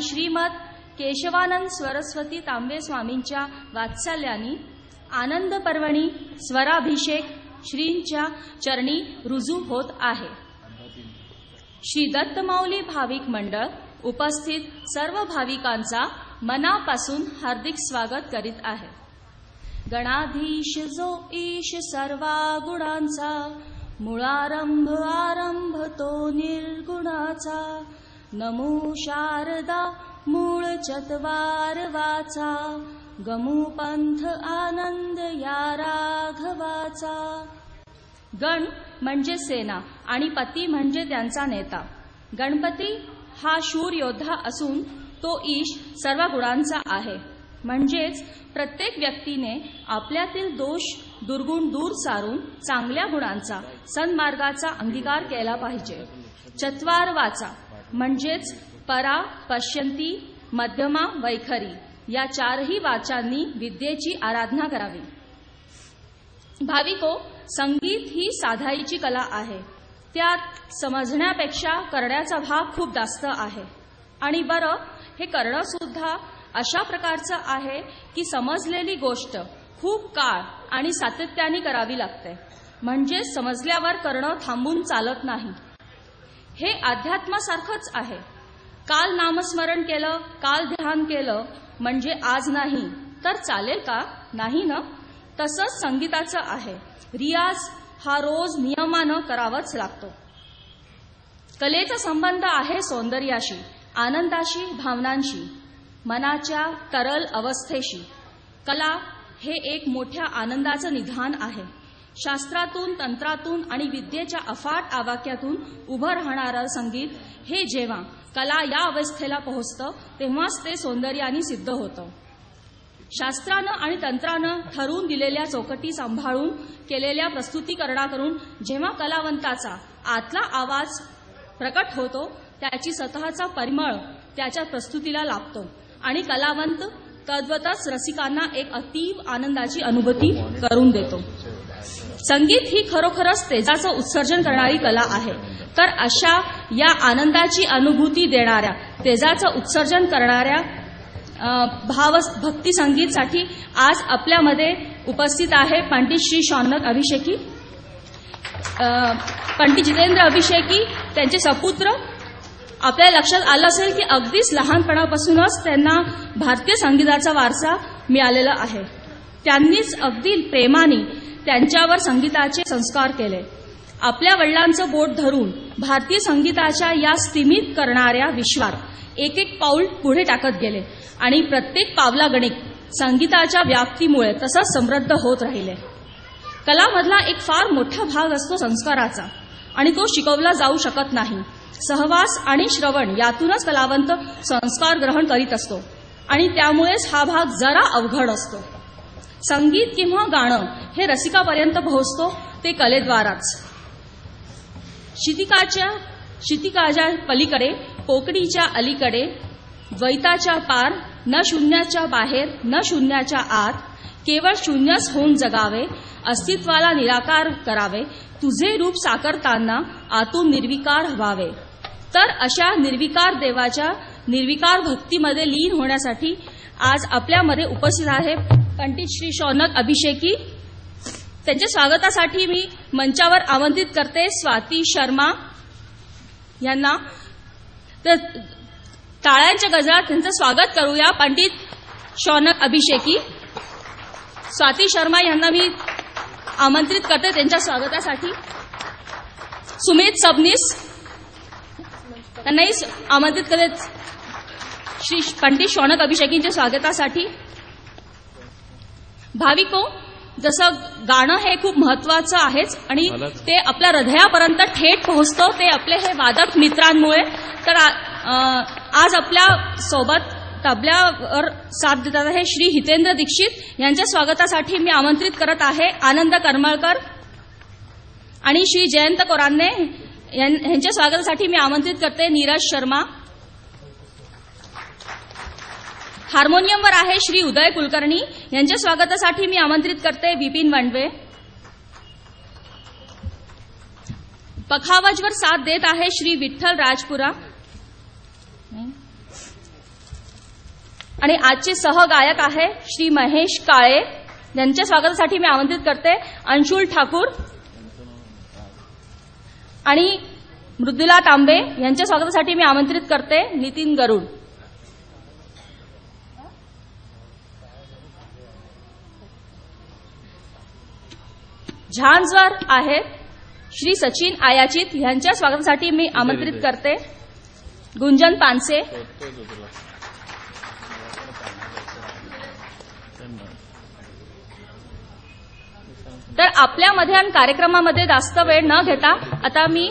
श्रीमद केशवानंद सरस्वती तांबे स्वामींच्या वात्सल्यानी आनंद पर्वणी स्वराभिषेक श्रींच्या चरणी रुजू होत आहे. श्री दत्तमाऊली भाविक मंडळ उपस्थित सर्व भाविकांचा मनापासून हार्दिक स्वागत करीत आहे. गणाधीश जो ईश सर्वा गुणांचा मुळारंभ आरंभ तो निर्गुणाचा नमो शारदा मूळ चत्वार वाचा गमुपंथ आनंद या राघवाचा. गण म्हणजे सेना आणि पती म्हणजे त्यांचा नेता. गणपती हा शूर योद्धा असून तो ईश सर्व गुणांचा आहे. म्हणजेच प्रत्येक व्यक्तीने आपल्यातील दोष दुर्गुण दूर सारून चांगल्या गुणांचा सन्मार्गाचा अंगीकार केला पाहिजे. चत्वार वाचा. म्हणजेच परा पश्यंती मध्यमा वैखरी. या चारही वाचांनी विद्येची आराधना करावी. भाविको संगीत ही साधाईची कला आहे. त्यात समजण्यापेक्षा करण्याचा भाग खूप जास्त आहे. आणि बरं हे करणं सुद्धा अशा प्रकारचं आहे की समजलेली गोष्ट खूप काळ आणि सातत्याने करावी लागते. म्हणजे समजल्यावर करणं थांबून चालत नाही. हे अध्यात्मासारखंच आहे. काल नामस्मरण केलं काल ध्यान केलं म्हणजे आज नाही. तर चालेल का? नाही ना? तसंच संगीताचं आहे. रियाज हा रोज नियमानं करावाच लागतो. कलेचा संबंध आहे सौंदर्याशी आनंदाशी भावनांशी मनाच्या तरल अवस्थेशी. कला हे एक मोठ्या आनंदाचं निधान आहे. शास्त्रातून तंत्रातून आणि विद्येच्या अफाट आवाक्यातून उभं राहणारं संगीत हे जेव्हा कला या अवस्थेला पोहोचतं तेव्हाच ते सौंदर्याने सिद्ध होतं. शास्त्रानं आणि तंत्रानं ठरवून दिलेल्या चौकटी सांभाळून केलेल्या प्रस्तुतीकरणाकडून जेव्हा कलावंताचा आतला आवाज प्रकट होतो त्याची स्वतःचा परिमळ त्याच्या प्रस्तुतीला लाभतो. आणि कलावंत तद्वतच रसिकांना एक अतीव आनंदाची अनुभूती करून देतो. संगीत ही खरोखरच तेजाचं उत्सर्जन करणारी कला आहे. तर अशा या आनंदाची अनुभूती देणाऱ्या तेजाचं उत्सर्जन करणाऱ्या भाव भक्ती संगीतसाठी आज आपल्यामध्ये उपस्थित आहे पंडित श्री शौनक अभिषेकी. पंडित जितेंद्र अभिषेकी त्यांचे सपुत्र. आपल्या लक्षात आलं असेल की अगदीच लहानपणापासूनच त्यांना भारतीय संगीताचा वारसा मिळालेला आहे. त्यांनीच अगदी प्रेमाने त्यांच्यावर संगीताचे संस्कार केले. आपल्या वडिलांचं बोट धरून भारतीय संगीताच्या या स्थिमित करणाऱ्या विश्वात एक एक पाऊल पुढे टाकत गेले आणि प्रत्येक पावलागणिक संगीताच्या व्याप्तीमुळे तसंच समृद्ध होत राहिले. कलामधला एक फार मोठा भाग असतो संस्काराचा आणि तो शिकवला जाऊ शकत नाही. सहवास आणि श्रवण यातूनच कलावंत संस्कार ग्रहण करीत असतो आणि त्यामुळेच हा भाग जरा अवघड असतो. संगीत किंवा गाणं हे रसिकापर्यंत पोहोचतो ते कलेद्वाराच. शितिकाच्या शितिकाच्या पलीकडे पोकडीच्या अलीकडे द्वैताच्या पार न शून्याच्या बाहेर न शून्याच्या आत केवळ शून्यच होऊन जगावे अस्तित्वाला निराकार करावे तुझे रूप साकारताना आतून निर्विकार व्हावे. तर अशा निर्विकार देवाच्या निर्विकार भक्तीमध्ये लीन होण्यासाठी आज आपल्यामध्ये उपस्थित आहे पंडित श्री शौनक अभिषेकी. त्यांच्या स्वागतासाठी मी मंचावर आमंत्रित करते स्वाती शर्मा यांना. तर टाळ्यांच्या गजरात त्यांचं स्वागत करूया पंडित शौनक अभिषेकी. स्वाती शर्मा यांना मी आमंत्रित करते त्यांच्या स्वागतासाठी. सुमित सबनीस त्यांनाही आमंत्रित करते. श्री पंडित शौनक अभिषेकींच्या स्वागतासाठी. भाविको जसं गाणं हे खूप महत्वाचं आहेच आणि ते आपल्या हृदयापर्यंत थेट पोहोचतं ते आपले हे वादक मित्रांमुळे. तर आज आपल्यासोबत तबल्यावर साथ देतात आहे श्री हितेंद्र दीक्षित यांच्या स्वागतासाठी मी आमंत्रित करत आहे आनंद करमळकर आणि श्री जयंत कोरांने यांच्या स्वागतासाठी मी आमंत्रित करते नीरज शर्मा. हार्मोनियमवर आहे श्री उदय कुलकर्णी. यांच्या स्वागतासाठी मी आमंत्रित करते विपिन वंडवे. पखावजवर साथ देत आहे श्री विठ्ठल राजपुरा. आणि आजचे सहगायक आहे श्री महेश काळे. यांच्या स्वागतासाठी मी आमंत्रित करते अंशुल ठाकूर. आणि मृदुला तांबे यांच्या स्वागतासाठी मी आमंत्रित करते नितीन गरुड. झांजवर आहेत श्री सचिन आयाचित यांच्या स्वागतासाठी मी आमंत्रित करते. गुंजन पानसे. तर आपल्यामध्ये आणि कार्यक्रमामध्ये जास्त वेळ न घेता आता मी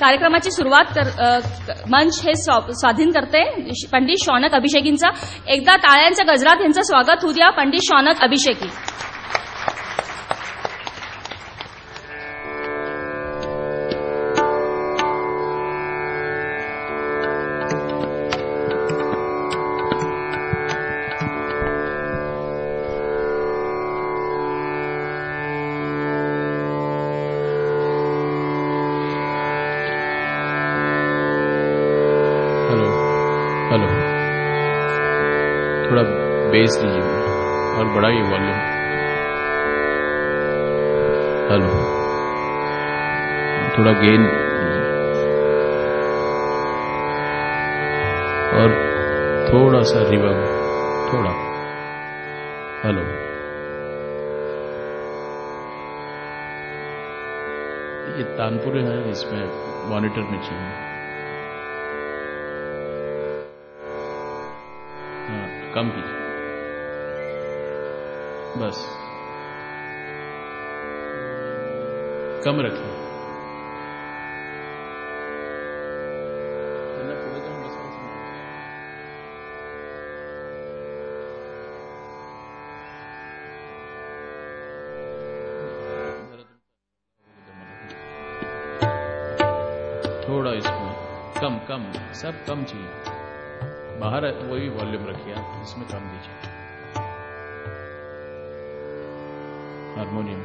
कार्यक्रमाची सुरुवात कर, मंच हे स्वा- स्वाधीन करते. पंडित शौनक अभिषेकींचा. एकदा टाळ्यांच्या गजरात यांचं स्वागत होऊ द्या पंडित शौनक अभिषेकी. थोड़ा बेस लीजिए। और बढ़ाइए वॉल्यूम हेलो। थोड़ा गेन और थोड़ा सा रिवर्ब थोड़ा। हेलो। ये तानपुर है, इसमें मॉनिटर में चाहिए। कम कीजिए। बस। कम रखिए थोड़ा इसमें कम कम सब कम चाहिए। बाहर है तो वही वॉल्यूम रखिए आप, इसमें कम दीजिए। हारमोनियम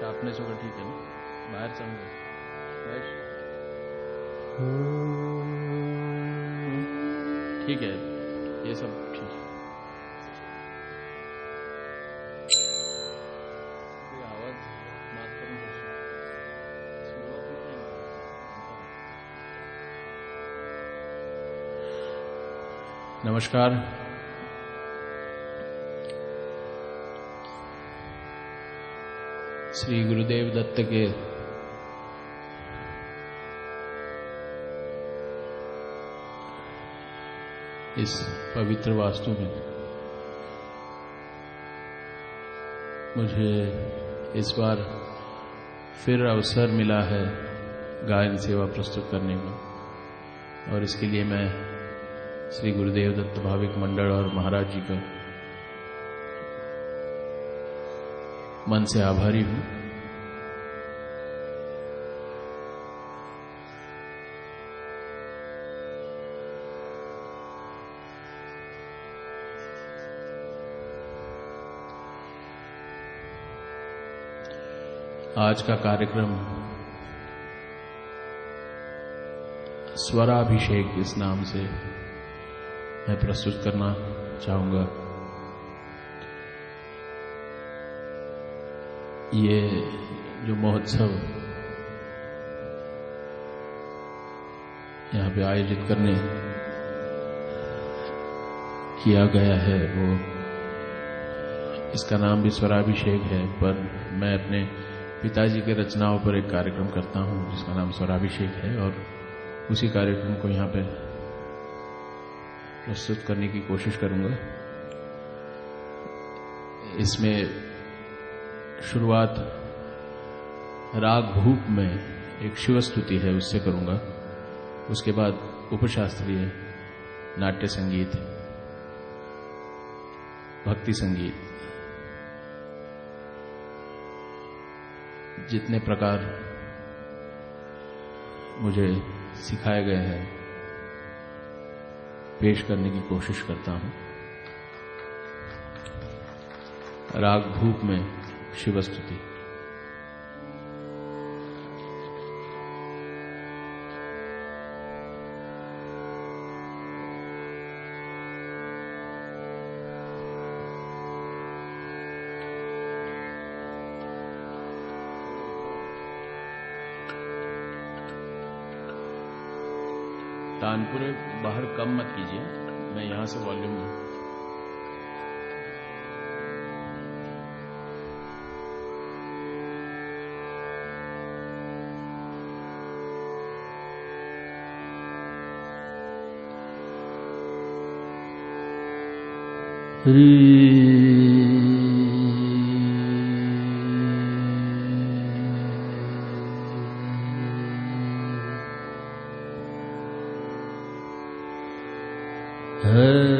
शार्पनेस वगैरे ठीक है ना? बाहर फ्रेश ठीक है, ये सब ठीक है। नमस्कार। श्री गुरुदेव दत्त के इस पवित्र वास्तु में मुझे इस बार फिर अवसर मिला है गायन सेवा प्रस्तुत करने का और इसके लिए मैं श्री गुरुदेव दत्त भाविक मंडल और महाराज जी का मन से आभारी हूँ। आज का कार्यक्रम स्वराभिषेक इस नाम से मैं प्रस्तुत करना चाहूँगा। ये जो महोत्सव यहाँ पे आयोजित करने किया गया है, वो इसका नाम भी स्वराभिषेक है, पर मैं अपने पिताजी के रचनाओं पर एक कार्यक्रम करता हूँ जिसका नाम स्वराभिषेक है और उसी कार्यक्रम को यहाँ पे प्रस्तुत करने की कोशिश करूँगा। इसमें शुरुआत राग भूप में एक शिव स्तुति है, उससे करूँगा। उसके बाद उपशास्त्रीय नाट्य संगीत, भक्ति संगीत। जितने प्रकार मुझे सिखाए गए हैं पेश करने की कोशिश करता हूं। राग भूप में शिवस्तुति। तानपुर बाहर कम मत कीजिए मैं यहाँ से वॉल्यूम हरि Uh...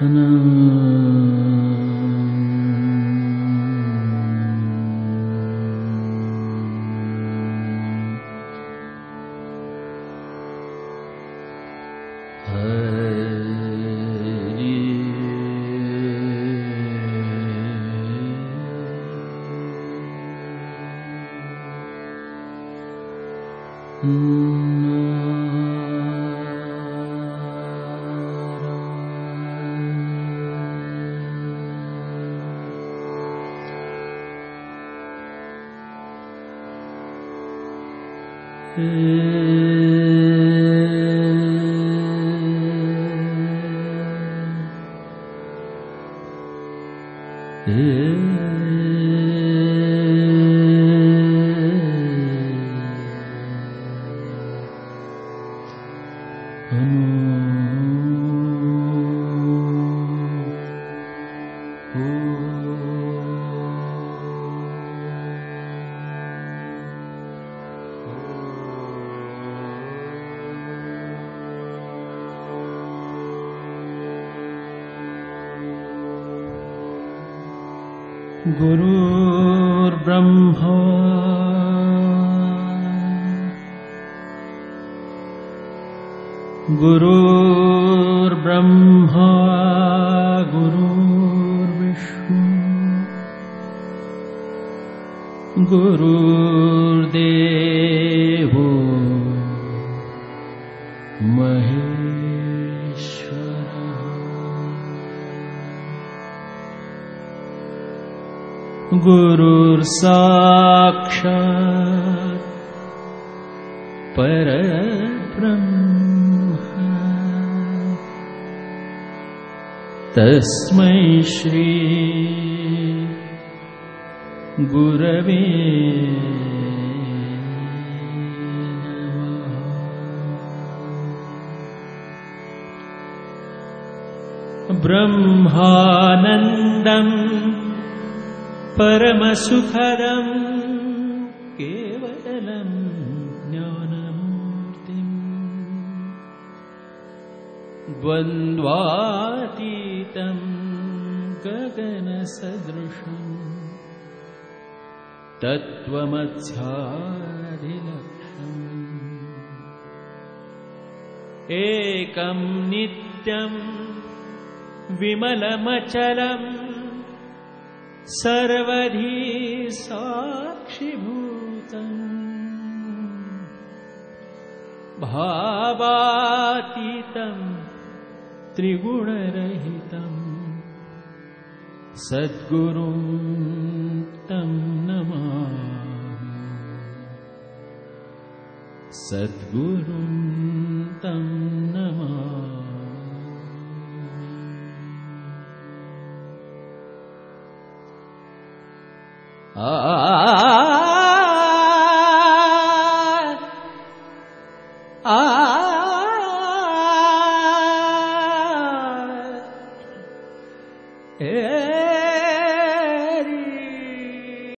हरि 嗯。गुरुर्ब्रह्मा। गुरुर्ब्रह्मा गुरुर्विष्णु। गुरुर्देवो महेश्वरः गुरुर्साक्षात् परब्रह्म। तस्मै श्री गुरवे ब्रह्मानन्दम् परमसुखदम् केवलम् ज्ञानमूर्तिम् द्वन्द्वातीतम् गगनसदृशम् तत्त्वमध्यादिलक्षम् एकम् नित्यम् विमलमचलम् सर्वधी साक्षिभूतम्। भावातीतम् त्रिगुणरहितम्। सद्गुरुं तं नमामि। सद्गुरुं तं नमामि 啊啊啊啊